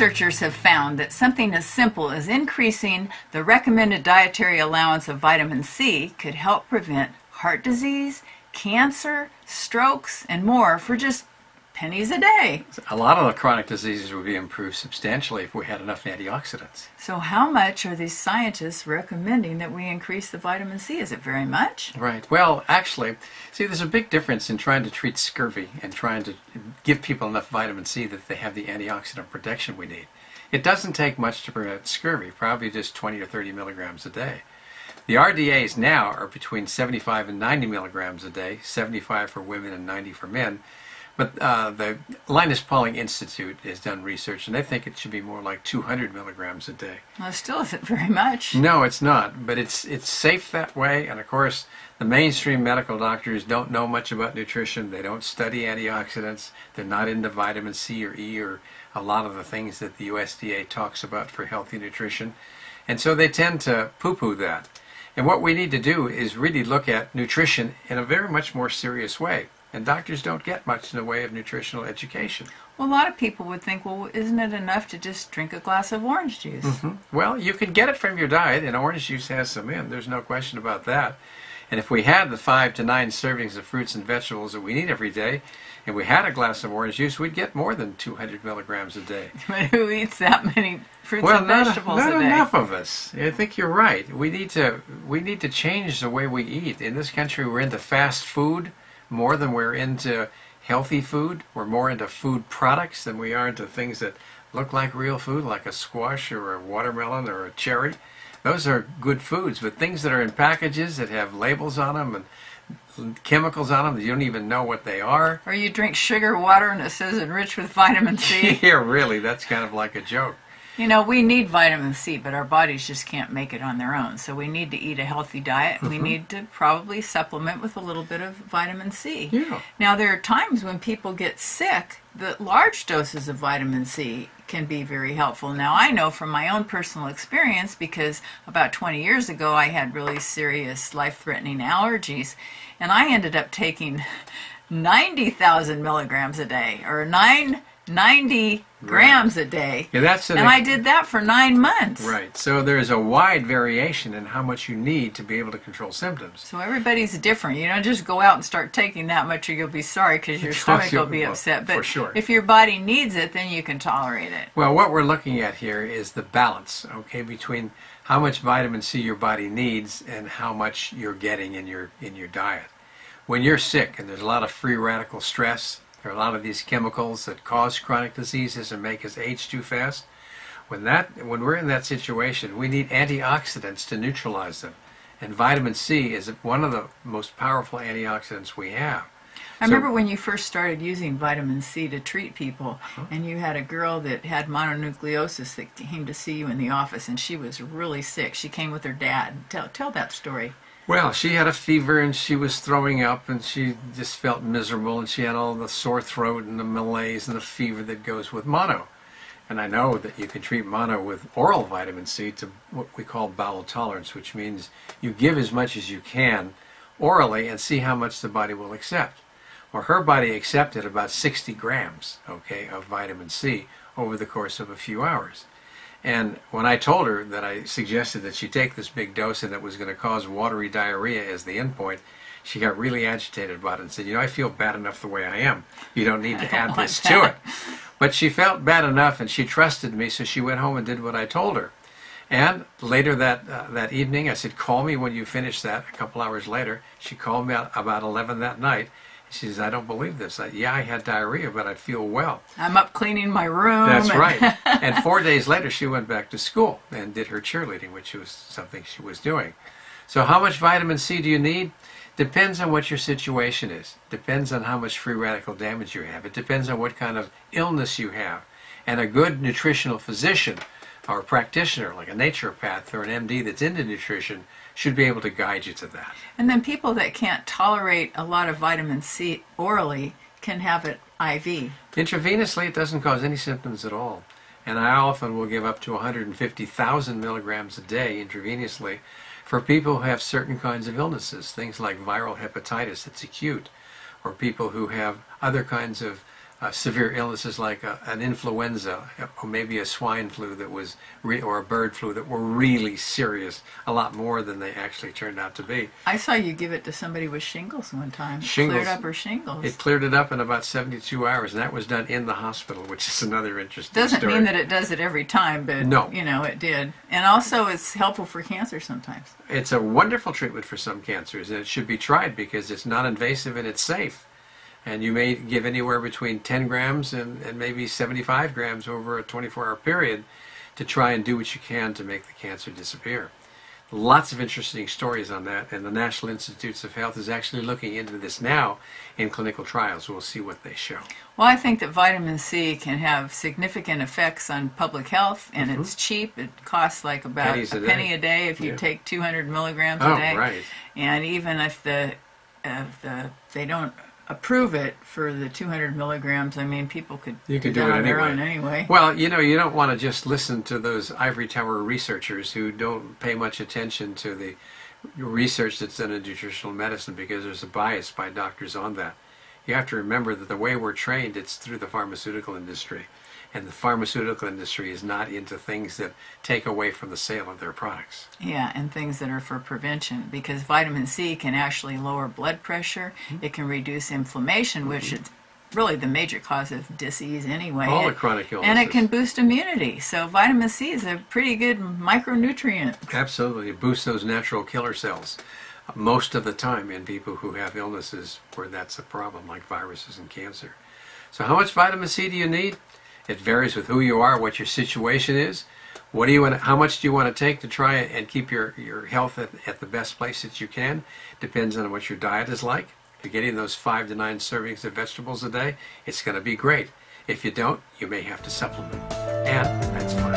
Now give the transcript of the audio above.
Researchers have found that something as simple as increasing the recommended dietary allowance of vitamin C could help prevent heart disease, cancer, strokes, and more for just pennies a day. A lot of the chronic diseases would be improved substantially if we had enough antioxidants. So, how much are these scientists recommending that we increase the vitamin C? Is it very much? Right. Well, actually, see, there's a big difference in trying to treat scurvy and trying to give people enough vitamin C that they have the antioxidant protection we need. It doesn't take much to prevent scurvy, probably just 20 or 30 milligrams a day. The RDAs now are between 75 and 90 milligrams a day, 75 for women and 90 for men. But uh, the Linus Pauling Institute has done research, and they think it should be more like 200 milligrams a day. Well, still isn't very much. No, it's not, but it's it's safe that way. And of course, the mainstream medical doctors don't know much about nutrition. They don't study antioxidants. They're not into vitamin C or E or a lot of the things that the USDA talks about for healthy nutrition, and so they tend to poo-poo that. And what we need to do is really look at nutrition in a very much more serious way. And doctors don't get much in the way of nutritional education. Well, a lot of people would think, well, isn't it enough to just drink a glass of orange juice? Mm-hmm. Well, you can get it from your diet, and orange juice has some in. There's no question about that. And if we had the five to nine servings of fruits and vegetables that we need every day, and we had a glass of orange juice, we'd get more than 200 milligrams a day. But who eats that many fruits well, and not, vegetables not a day? enough of us. I think you're right. We need to we need to change the way we eat. In this country, we're into fast food more than we're into healthy food. We're more into food products than we are into things that look like real food, like a squash or a watermelon or a cherry. Those are good foods, but things that are in packages that have labels on them and chemicals on them that you don't even know what they are. Or you drink sugar water and it says enriched with vitamin C. yeah, really, that's kind of like a joke. You know, we need vitamin C, but our bodies just can't make it on their own. So we need to eat a healthy diet. We Mm-hmm. need to probably supplement with a little bit of vitamin C. Yeah. Now, there are times when people get sick that large doses of vitamin C can be very helpful. Now, I know from my own personal experience because about 20 years ago I had really serious life threatening allergies, and I ended up taking 90,000 milligrams a day or 9, 90 grams a day. Yeah, that's an And I did that for nine months. Right. So there's a wide variation in how much you need to be able to control symptoms. So everybody's different. You don't just go out and start taking that much, or you'll be sorry because your stomach will be upset. But for sure. if your body needs it, then you can tolerate it. Well, what we're looking at here is the balance, okay, between how much vitamin C your body needs and how much you're getting in your in your diet. When you're sick and there's a lot of free radical stress, there are a lot of these chemicals that cause chronic diseases and make us age too fast. When that when we're in that situation, we need antioxidants to neutralize them. And vitamin C is one of the most powerful antioxidants we have. I So- remember when you first started using vitamin C to treat people, Uh-huh. and you had a girl that had mononucleosis that came to see you in the office, and she was really sick. She came with her dad. Tell tell that story. Well, she had a fever and she was throwing up and she just felt miserable and she had all the sore throat and the malaise and the fever that goes with mono. And I know that you can treat mono with oral vitamin C to what we call bowel tolerance, which means you give as much as you can orally and see how much the body will accept. Well, her body accepted about 60 grams, okay, of vitamin C over the course of a few hours. And when I told her that I suggested that she take this big dose and it was going to cause watery diarrhea as the endpoint, she got really agitated about it and said, You know, I feel bad enough the way I am. You don't need to add this to it. But she felt bad enough and she trusted me, so she went home and did what I told her. And later that uh, that evening, I said, "Call me when you finish that." A couple hours later, she called me about eleven that night. She says, "I don't believe this. I, yeah, I had diarrhea, but I feel well." I'm up cleaning my room. That's right. and four days later, she went back to school and did her cheerleading, which was something she was doing. So, how much vitamin C do you need? Depends on what your situation is. Depends on how much free radical damage you have. It depends on what kind of illness you have. And a good nutritional physician or practitioner, like a naturopath or an MD that's into nutrition, should be able to guide you to that. And then people that can't tolerate a lot of vitamin C orally can have it IV. Intravenously, it doesn't cause any symptoms at all. And I often will give up to 150,000 milligrams a day intravenously for people who have certain kinds of illnesses, things like viral hepatitis that's acute, or people who have other kinds of uh, severe illnesses like a, an influenza or maybe a swine flu that was re- or a bird flu that were really serious, a lot more than they actually turned out to be. I saw you give it to somebody with shingles one time. Shingles. Cleared up her shingles. It cleared it up in about 72 hours, and that was done in the hospital, which is another interesting Doesn't story. mean that it does it every time, but No. you know it did. And also, it's helpful for cancer sometimes. It's a wonderful treatment for some cancers, and it should be tried because it's not invasive and it's safe. And you may give anywhere between 10 grams and, and maybe 75 grams over a 24 hour period to try and do what you can to make the cancer disappear. Lots of interesting stories on that, and the National Institutes of Health is actually looking into this now in clinical trials. We'll see what they show. Well, I think that vitamin C can have significant effects on public health, and it's cheap. It costs like about Mm-hmm. Pennies a a penny a day if you Yeah. take 200 milligrams Oh, a day. right. And even if the if the they don't approve it for the 200 milligrams, I mean, people could You could do do it on their anyway. own anyway. Well, you know, you don't want to just listen to those ivory tower researchers who don't pay much attention to the research that's done in nutritional medicine because there's a bias by doctors on that. You have to remember that the way we're trained, it's through the pharmaceutical industry. And the pharmaceutical industry is not into things that take away from the sale of their products. Yeah, and things that are for prevention because vitamin C can actually lower blood pressure. Mm-hmm. It can reduce inflammation, which is really the major cause of disease anyway. All the And- chronic And it can boost immunity. So vitamin C is a pretty good micronutrient. Absolutely. It boosts those natural killer cells most of the time in people who have illnesses where that's a problem, like viruses and cancer. So, how much vitamin C do you need? It varies with who you are, what your situation is. What do you want? How much do you want to take to try and keep your, your health at, at the best place that you can? Depends on what your diet is like. If you're getting those five to nine servings of vegetables a day, it's going to be great. If you don't, you may have to supplement, and that's fine.